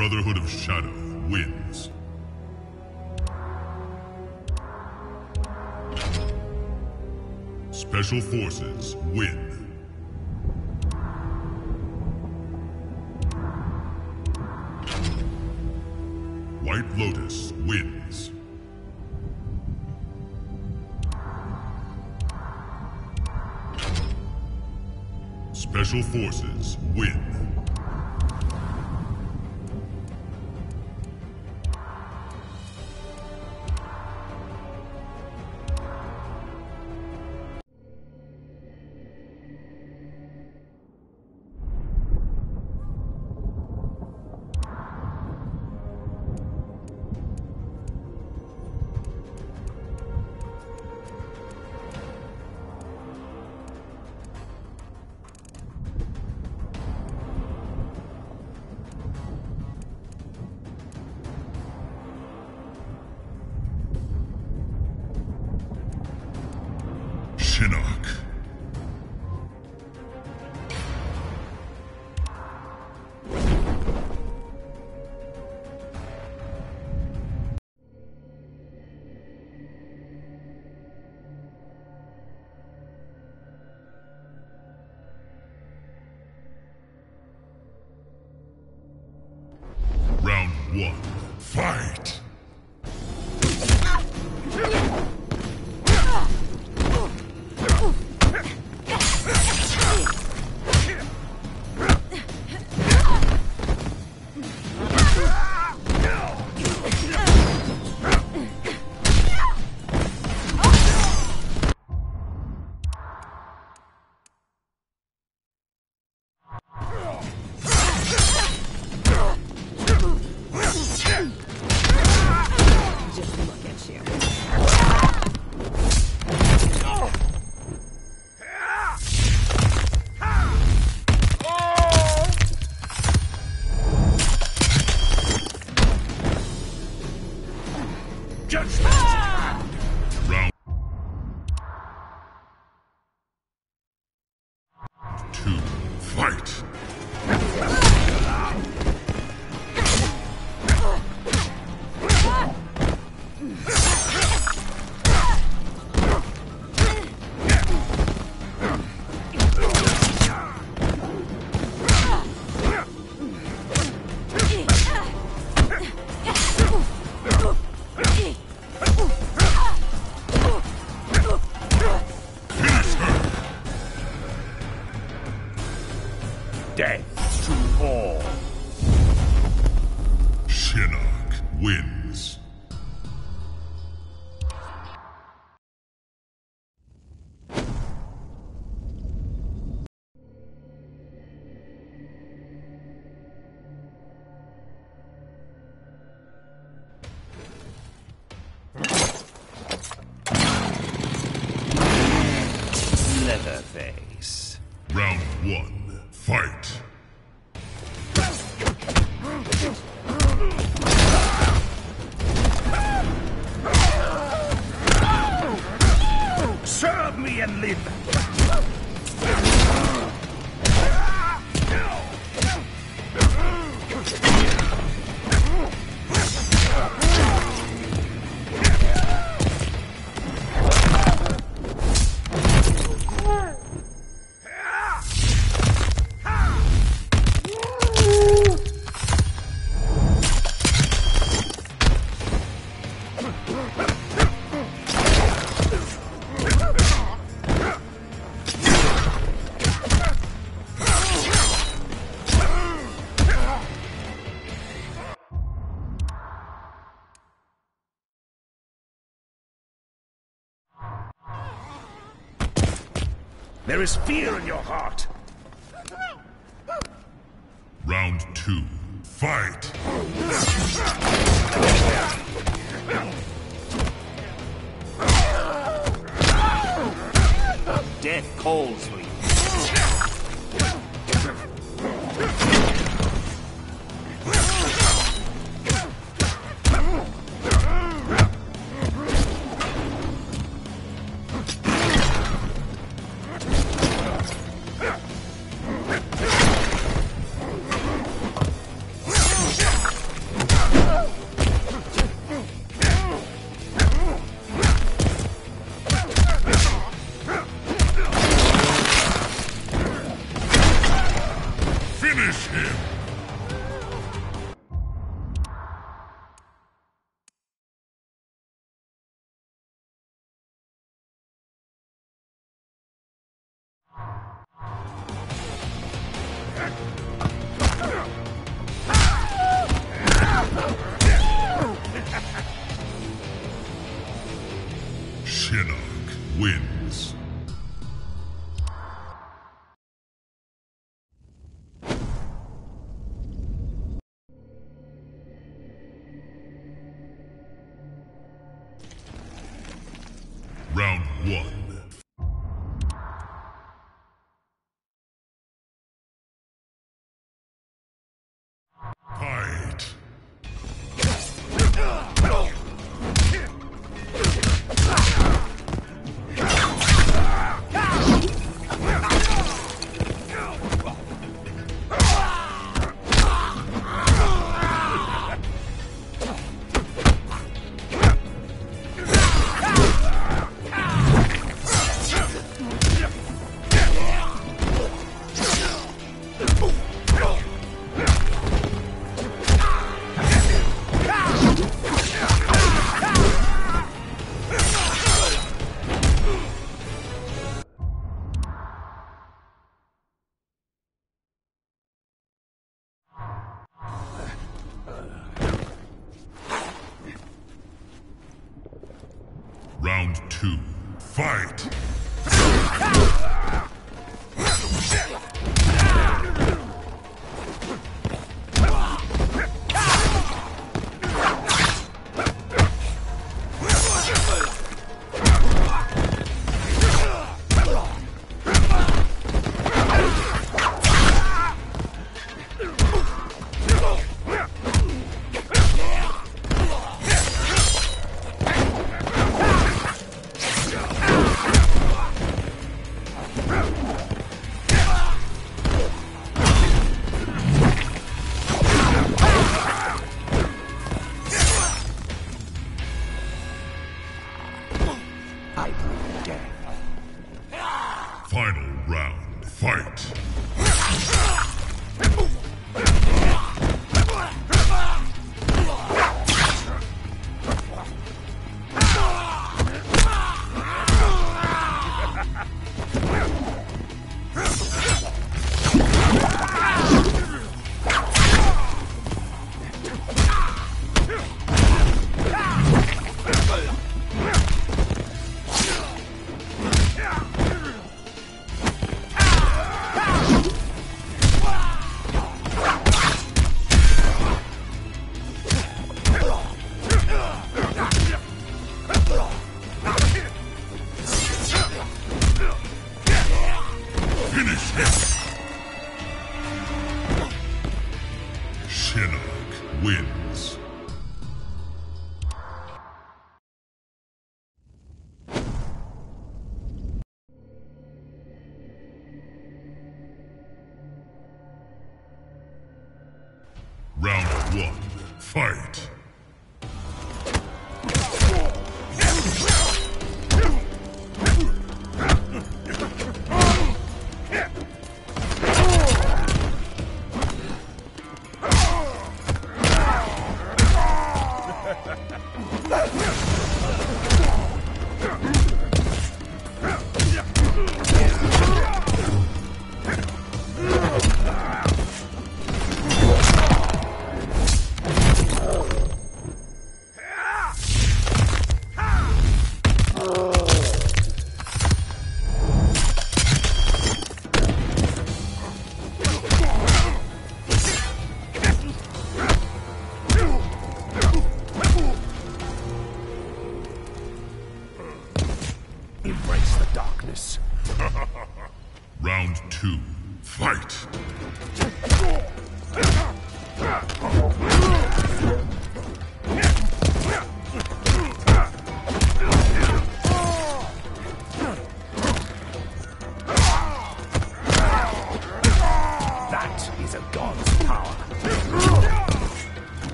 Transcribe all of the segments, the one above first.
Brotherhood of Shadow wins. Special Forces win. White Lotus wins. Special Forces win. There is fear in your heart. Round two. Fight! Death calls for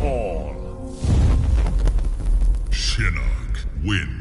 all. Shinnok wins.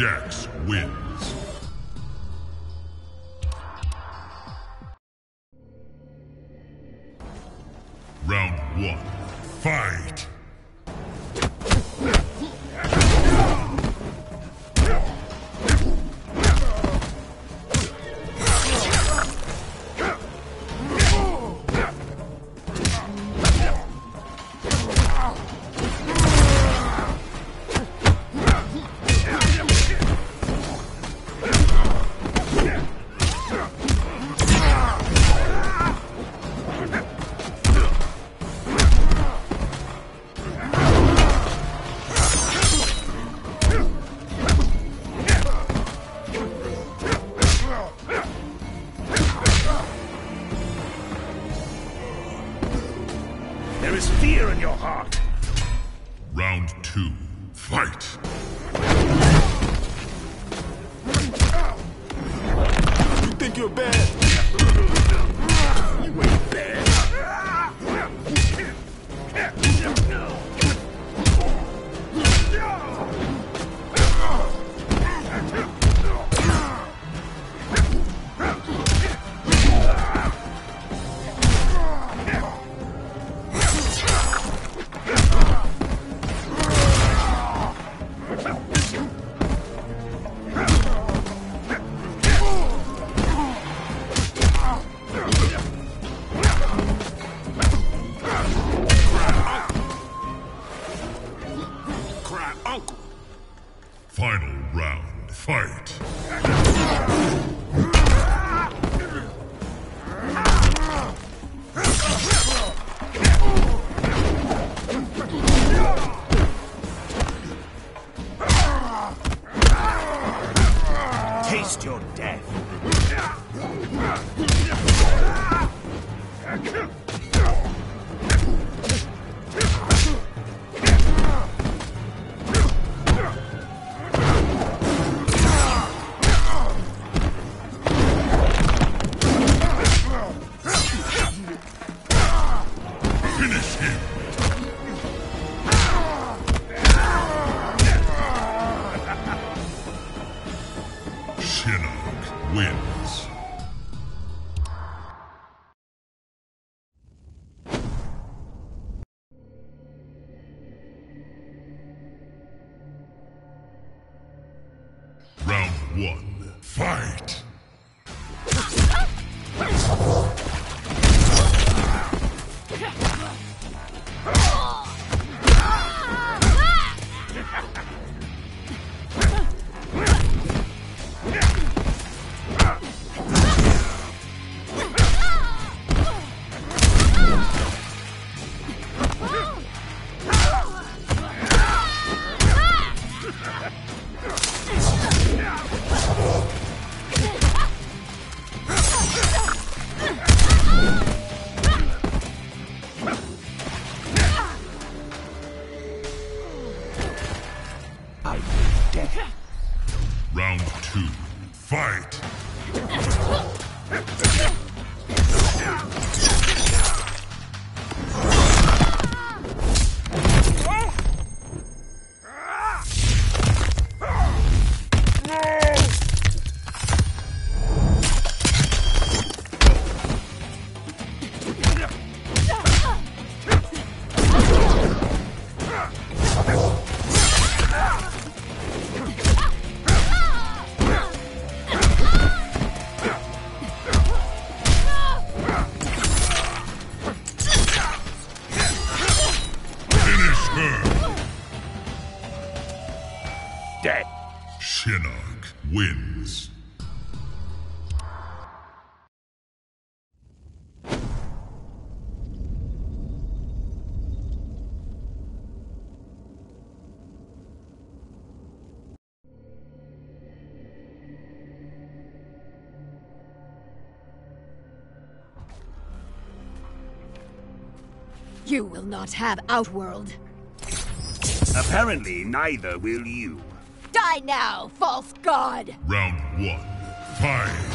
Jax wins. Round one, fight. You will not have Outworld. Apparently, neither will you. Die now, false god! Round one, fight!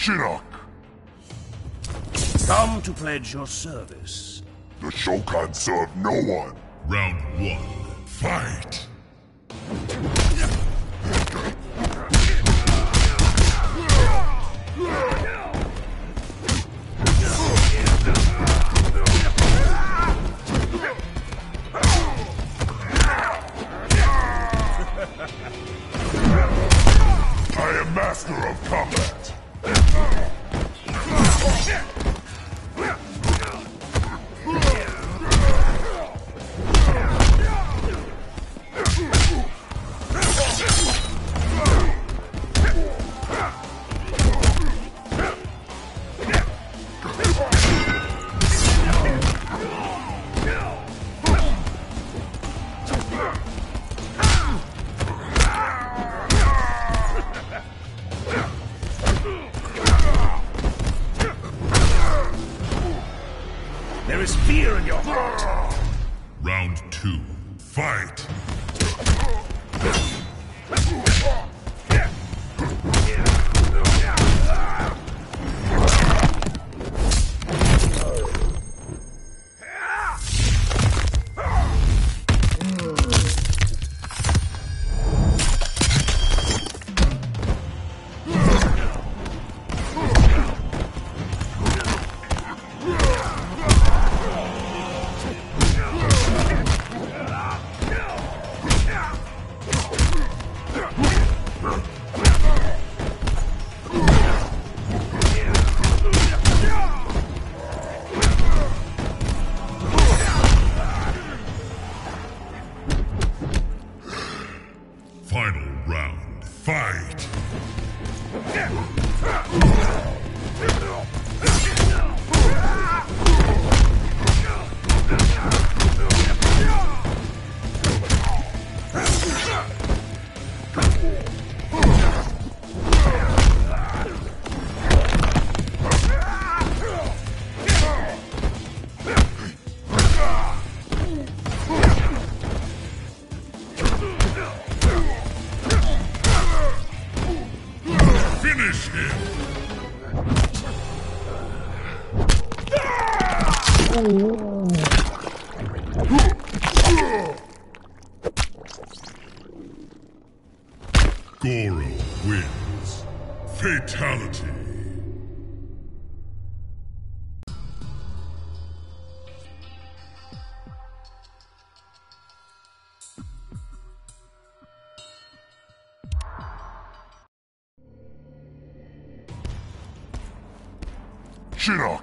Shinnok! Come to pledge your service. The Shokan serve no one! Round one, fight! I am master of combat! Shinnok. Round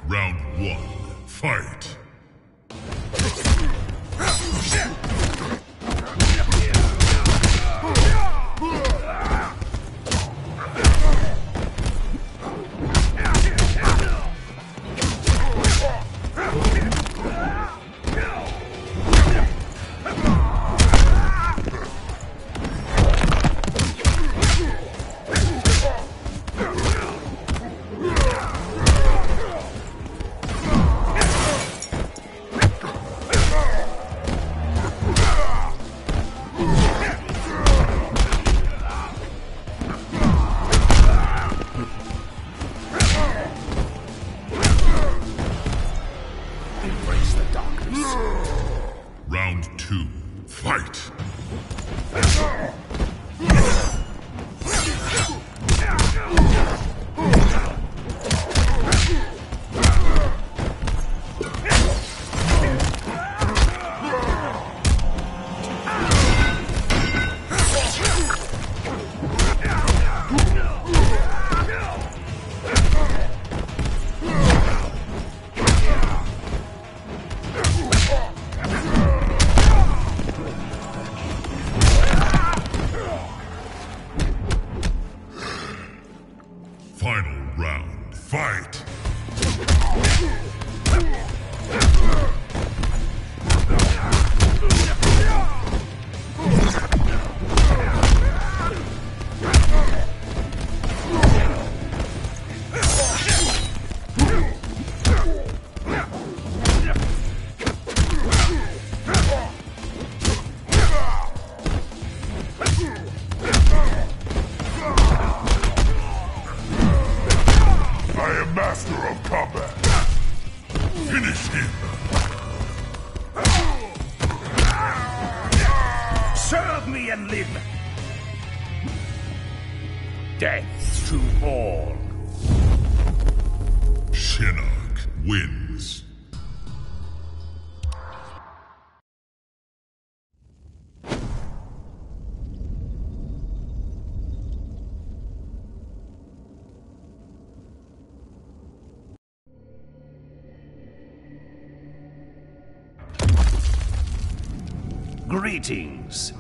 Greetings.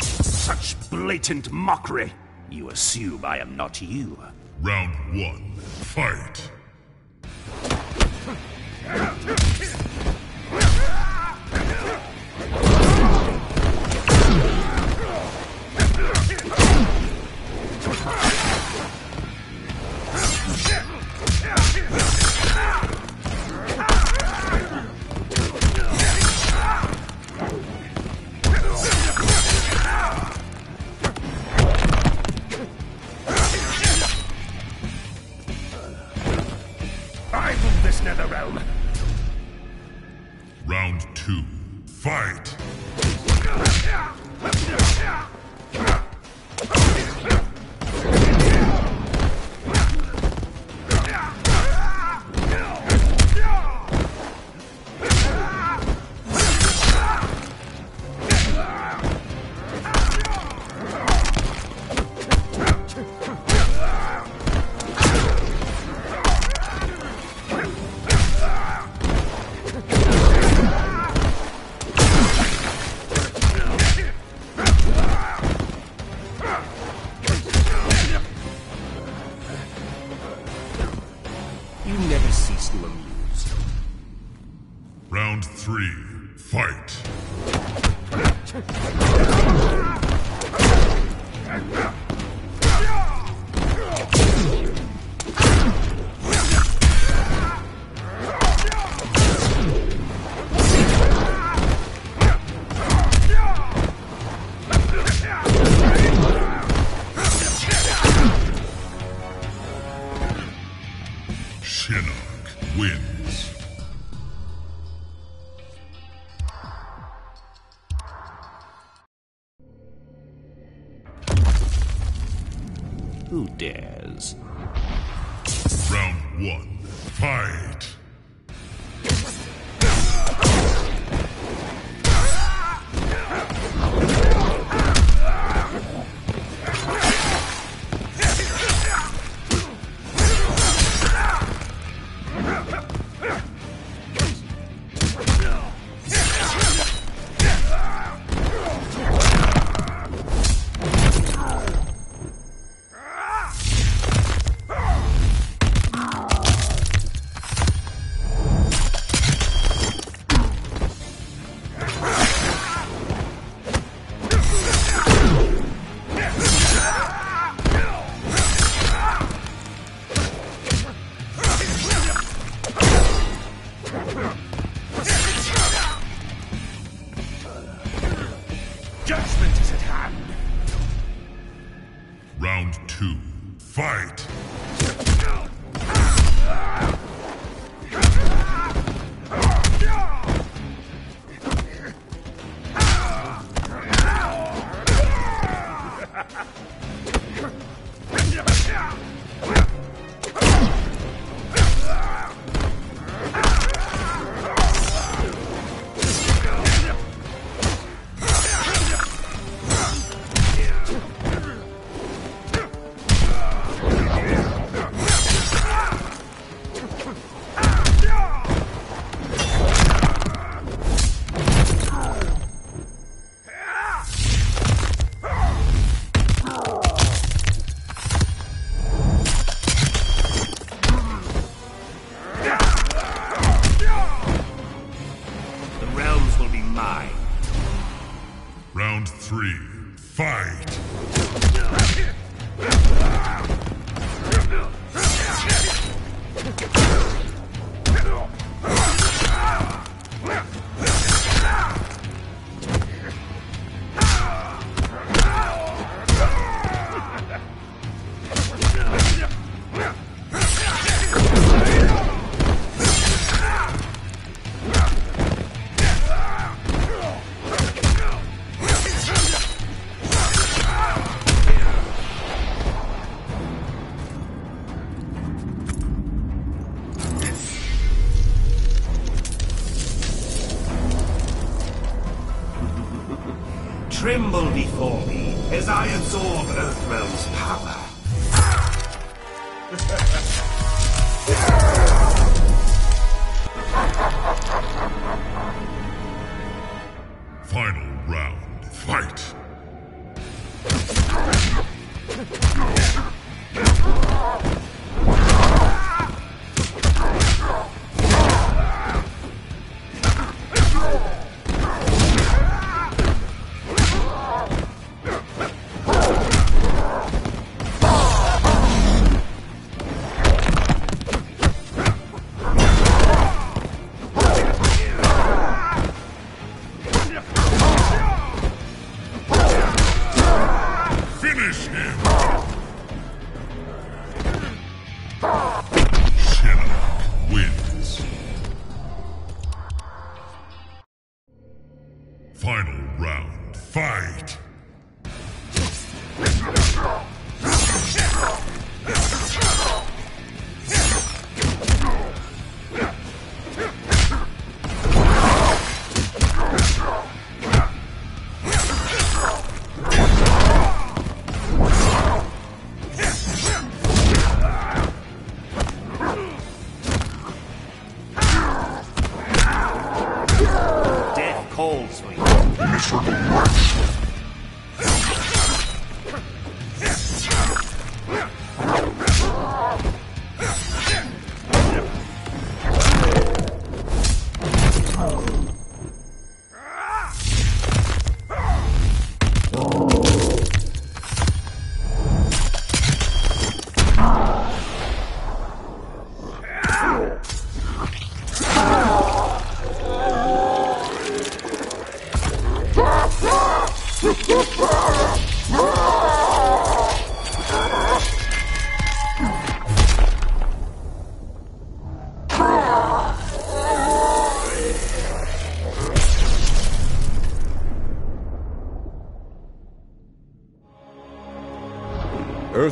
Such blatant mockery. You assume I am not you. Round one, fight.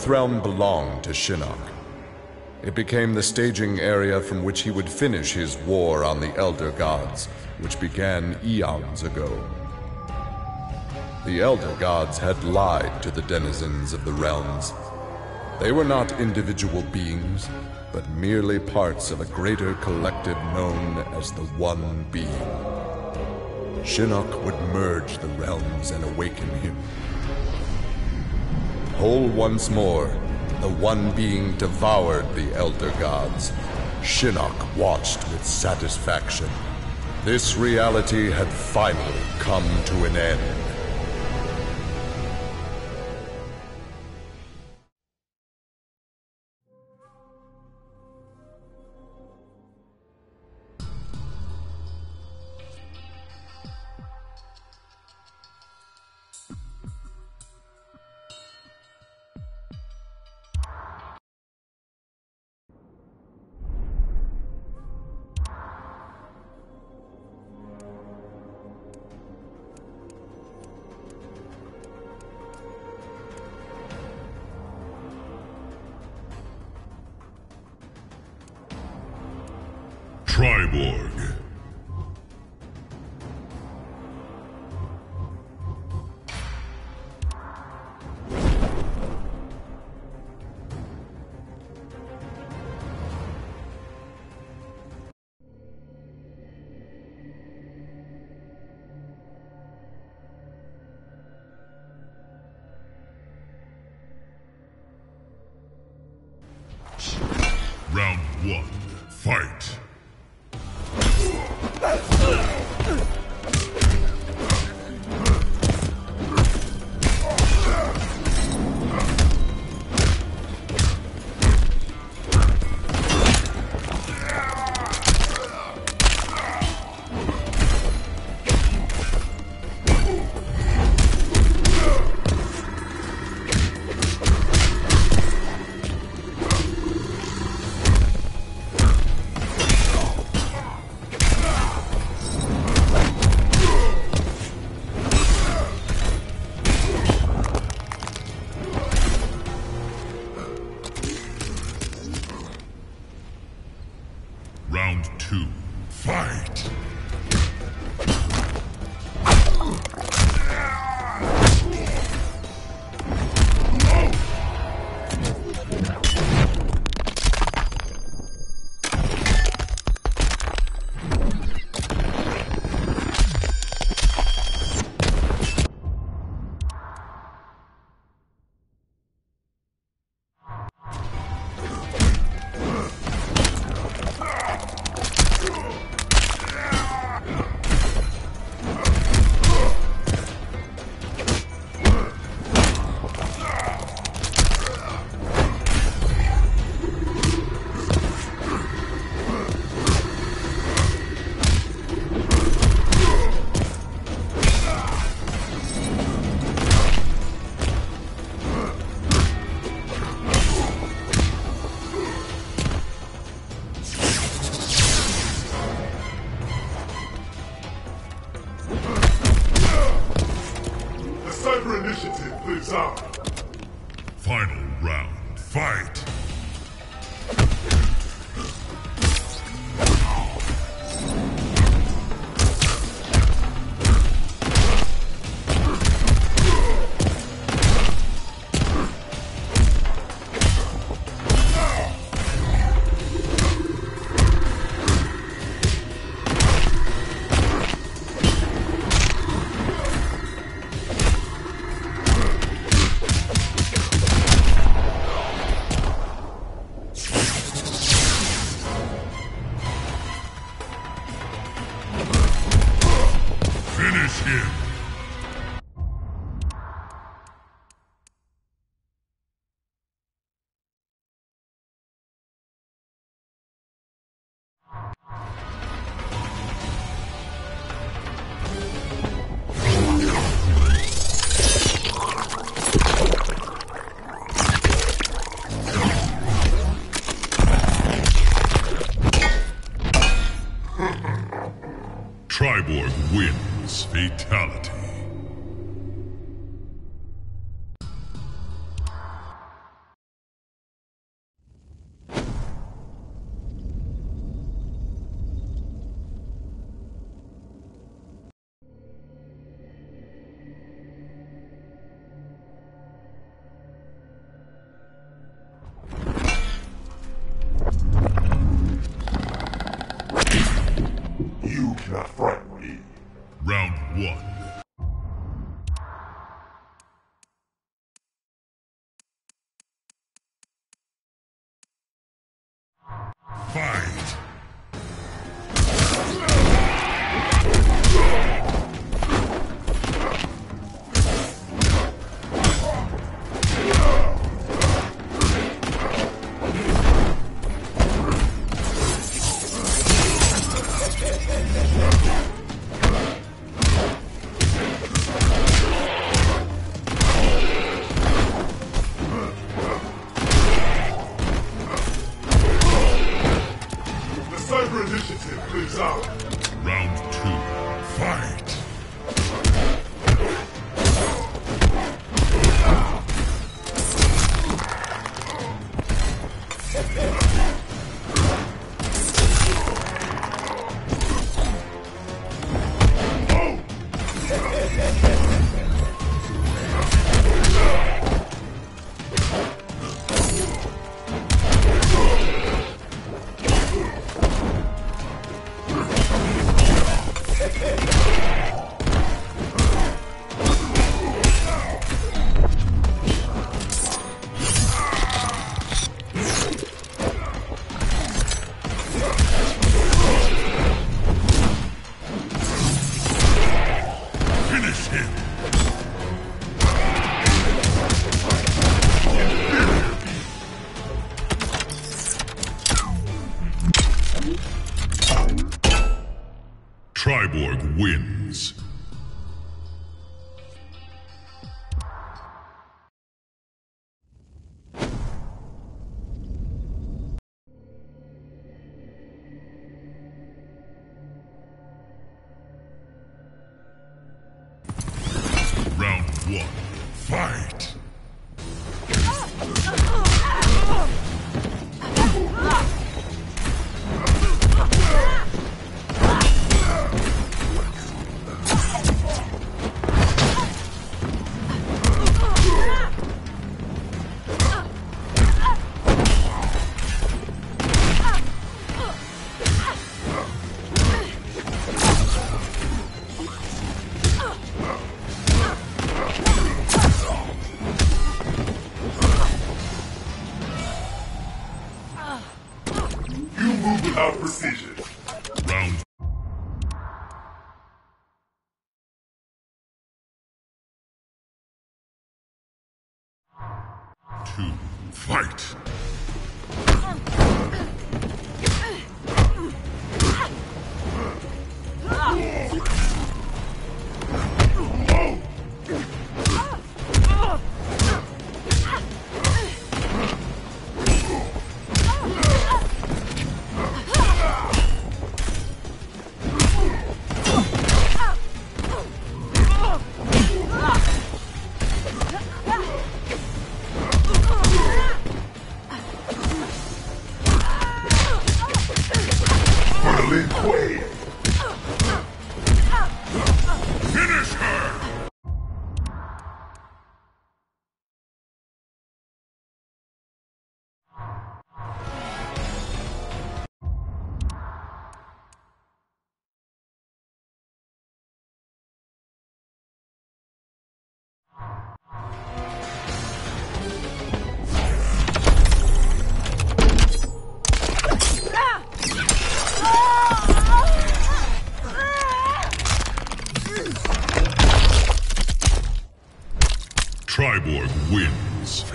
Earthrealm belonged to Shinnok. It became the staging area from which he would finish his war on the Elder Gods, which began eons ago. The Elder Gods had lied to the denizens of the realms. They were not individual beings, but merely parts of a greater collective known as the One Being. Shinnok would merge the realms and awaken him. Whole once more, the One Being devoured the Elder Gods. Shinnok watched with satisfaction. This reality had finally come to an end. Triborg.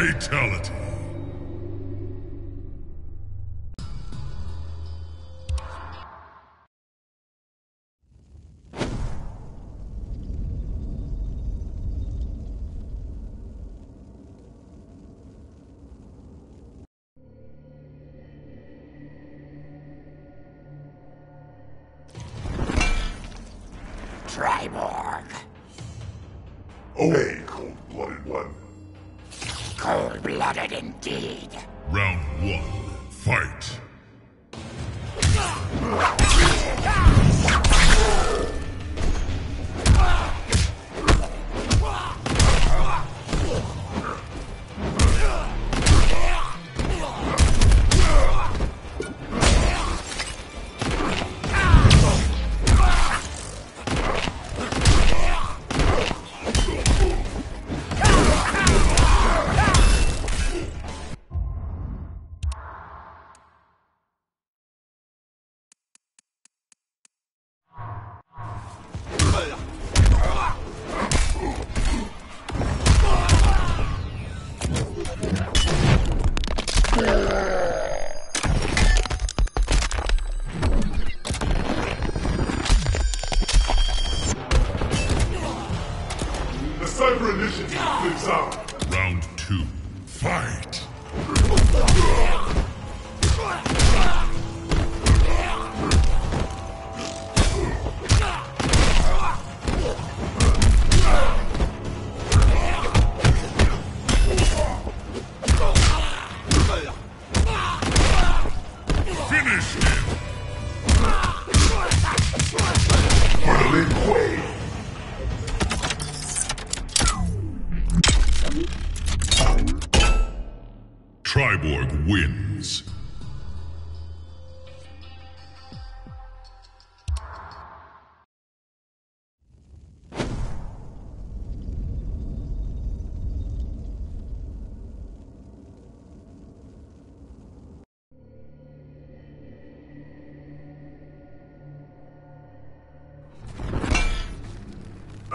Fatality.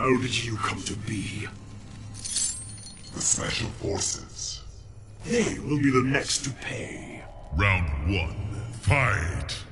How did you come to be? The Special Forces. They will be the next to pay. Round one. Fight.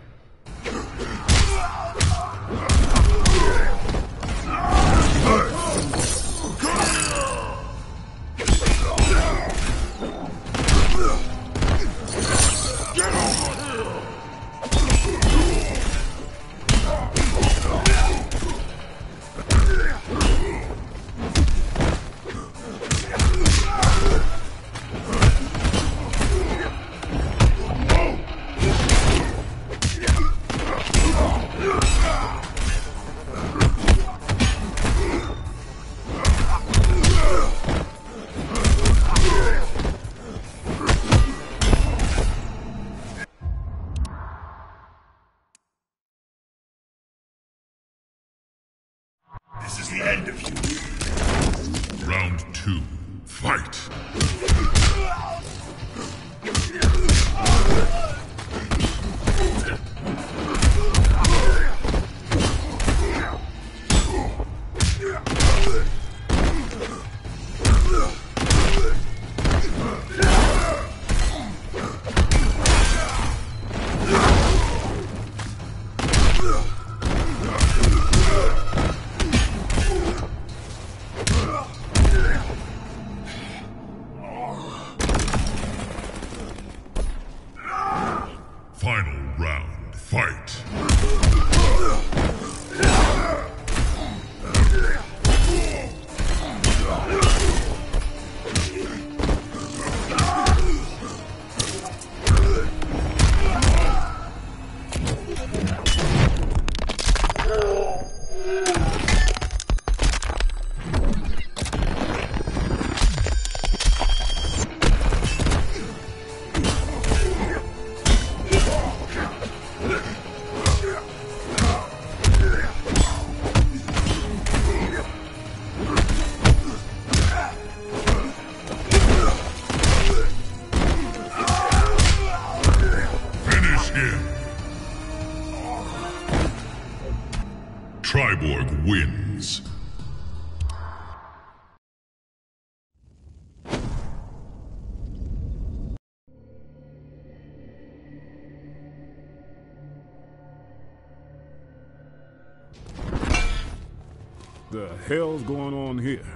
Hell's going on here?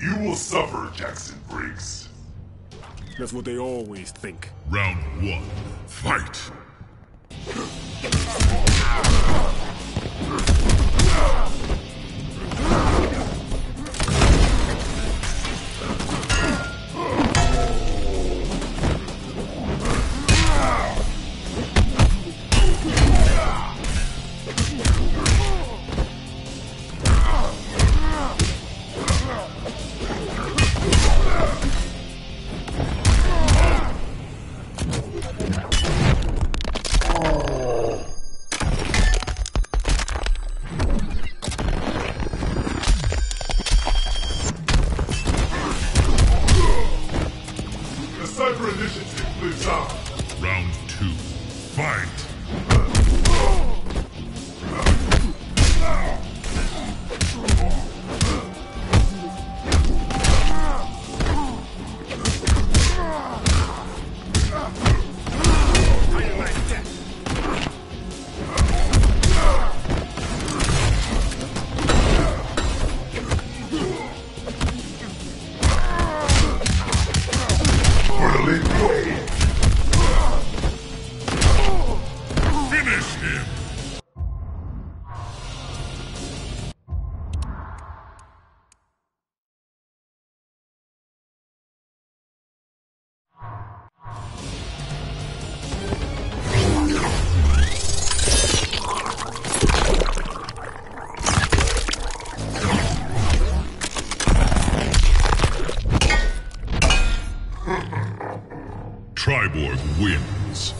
You will suffer, Jackson Briggs. That's what they always think. Round one, fight!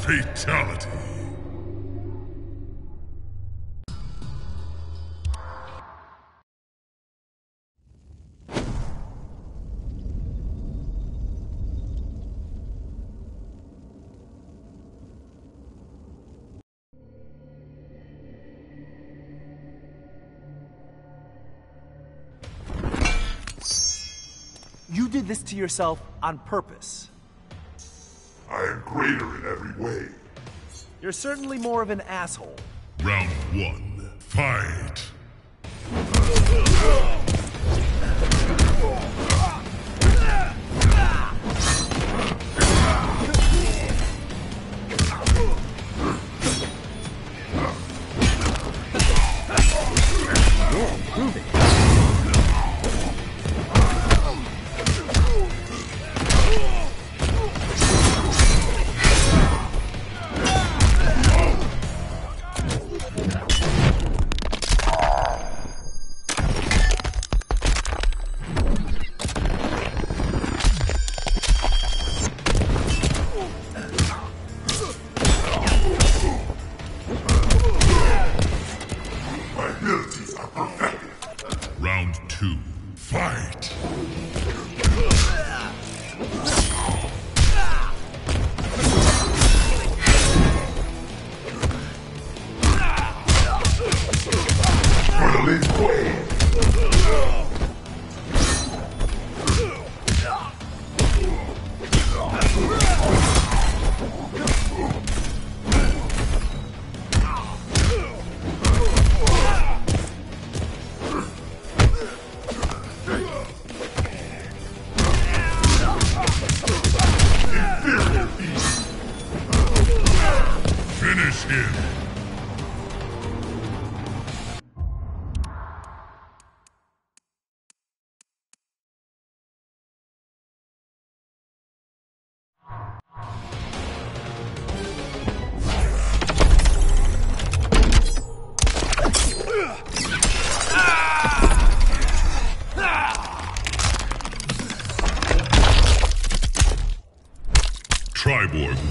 Fatality. You did this to yourself on purpose. You're certainly more of an asshole. Round one, fight!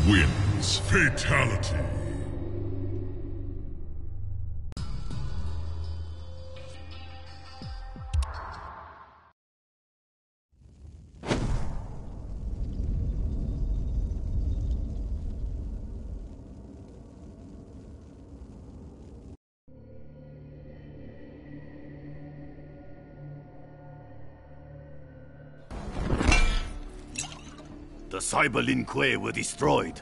Wins. Fatality. The Cyber Lin Kuei were destroyed.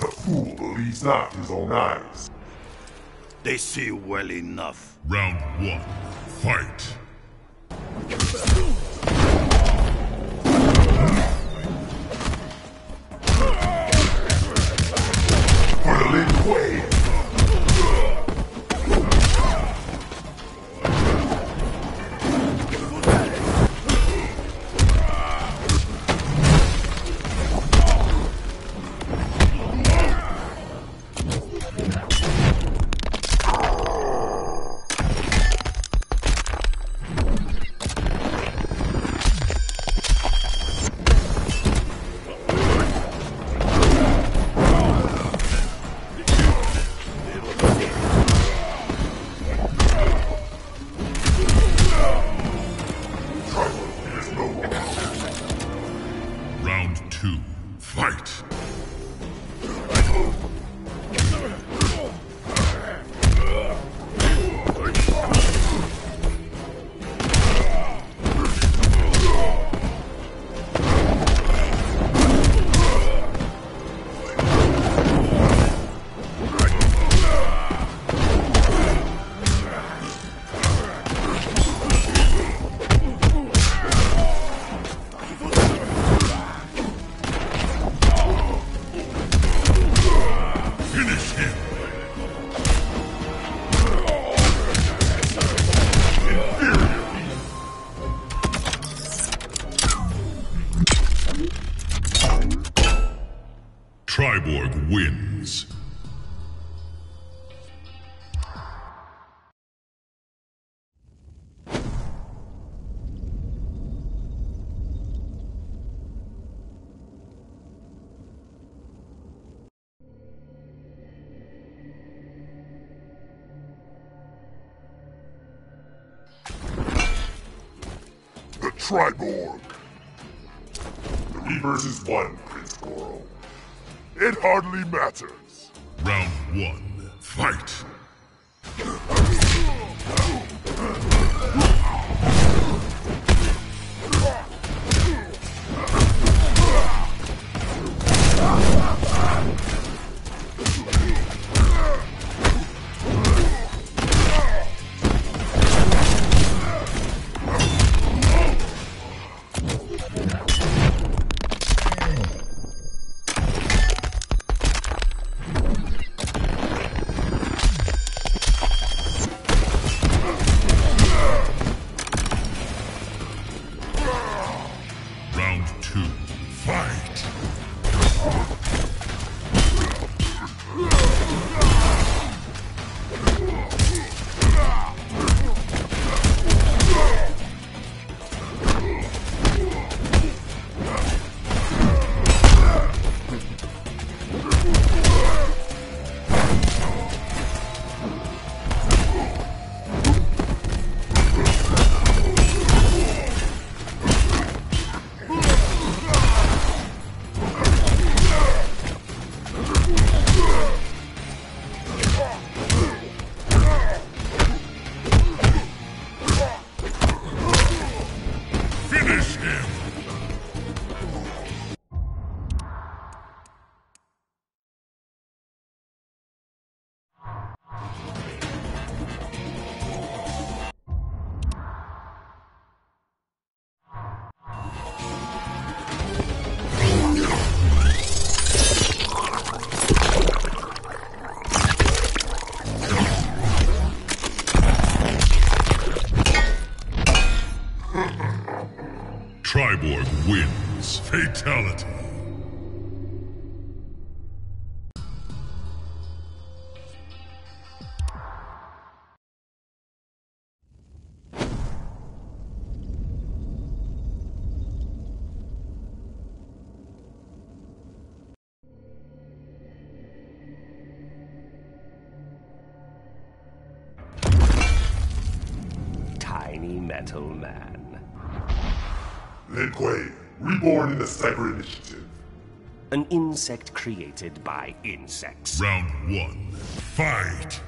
The fool believes not his own eyes. They see well enough. Round one. Fight. Finish him. Triborg wins. Triborg. Three versus one, Prince Goro. It hardly matters. Round one. Fight. Fatality. In the Cyber Initiative. An insect created by insects. Round one. Fight.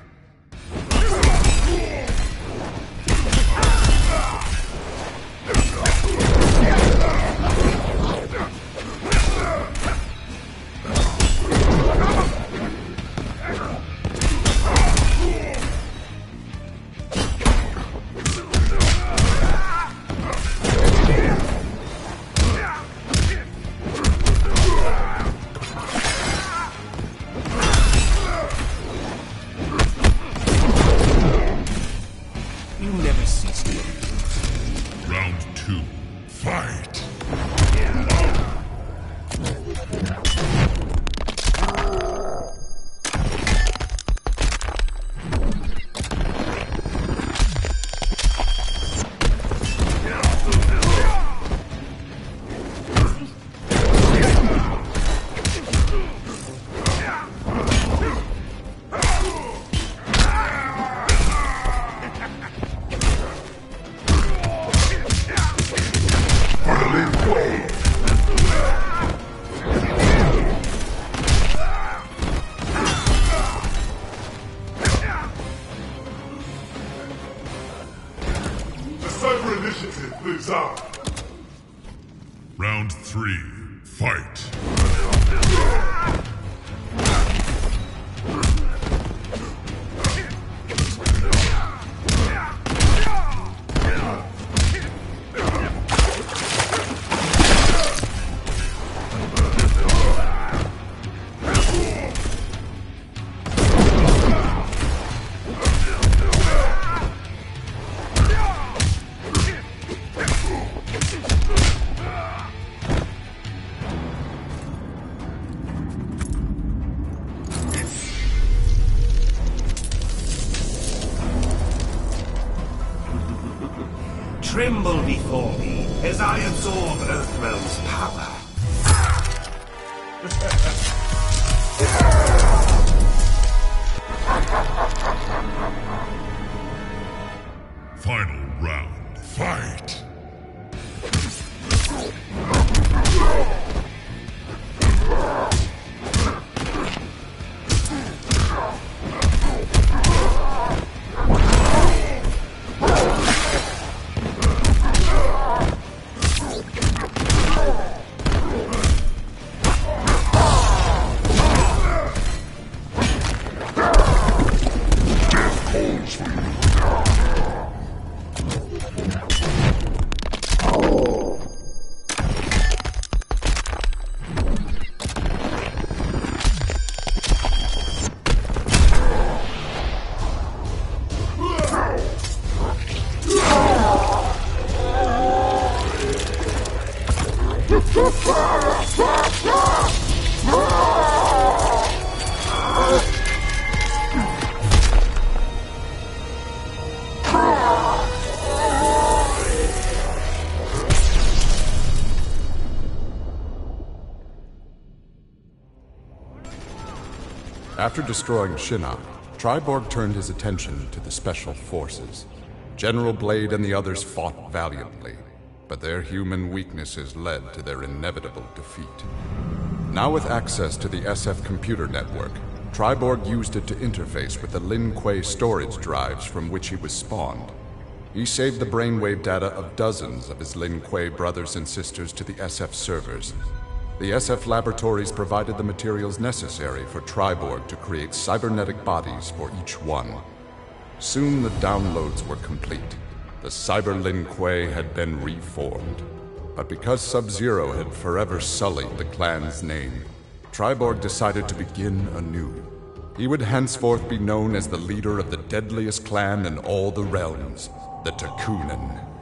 After destroying Shinnok, Triborg turned his attention to the Special Forces. General Blade and the others fought valiantly, but their human weaknesses led to their inevitable defeat. Now with access to the SF computer network, Triborg used it to interface with the Lin Kuei storage drives from which he was spawned. He saved the brainwave data of dozens of his Lin Kuei brothers and sisters to the SF servers. The SF laboratories provided the materials necessary for Triborg to create cybernetic bodies for each one. Soon the downloads were complete. The Cyber Lin Kuei had been reformed. But because Sub-Zero had forever sullied the clan's name, Triborg decided to begin anew. He would henceforth be known as the leader of the deadliest clan in all the realms, the Tekunin.